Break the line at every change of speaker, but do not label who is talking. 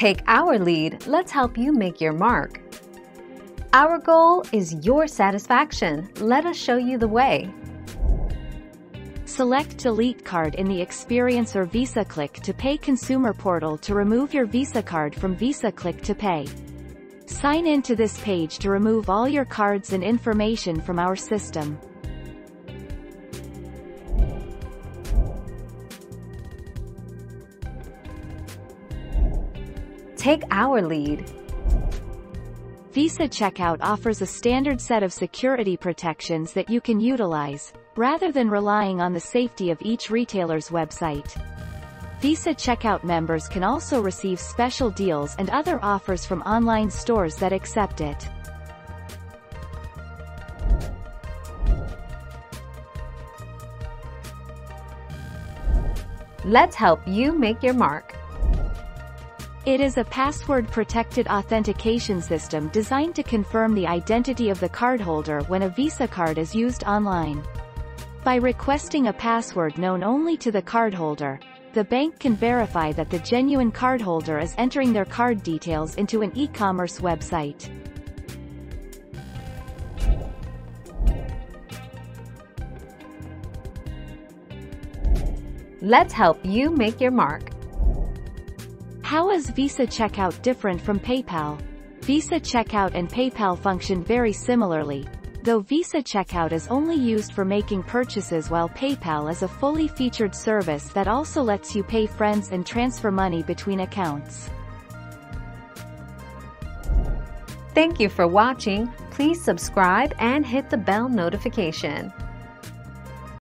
Take our lead, let's help you make your mark. Our goal is your satisfaction. Let us show you the way.
Select Delete Card in the Experience or Visa Click to Pay consumer portal to remove your Visa card from Visa Click to Pay. Sign in to this page to remove all your cards and information from our system.
Take our lead.
Visa Checkout offers a standard set of security protections that you can utilize, rather than relying on the safety of each retailer's website. Visa Checkout members can also receive special deals and other offers from online stores that accept it.
Let's help you make your mark.
It is a password-protected authentication system designed to confirm the identity of the cardholder when a Visa card is used online. By requesting a password known only to the cardholder, the bank can verify that the genuine cardholder is entering their card details into an e-commerce website.
Let's help you make your mark.
How is Visa Checkout different from PayPal? Visa Checkout and PayPal function very similarly, though Visa Checkout is only used for making purchases while PayPal is a fully featured service that also lets you pay friends and transfer money between accounts.
Thank you for watching. Please subscribe and hit the bell notification.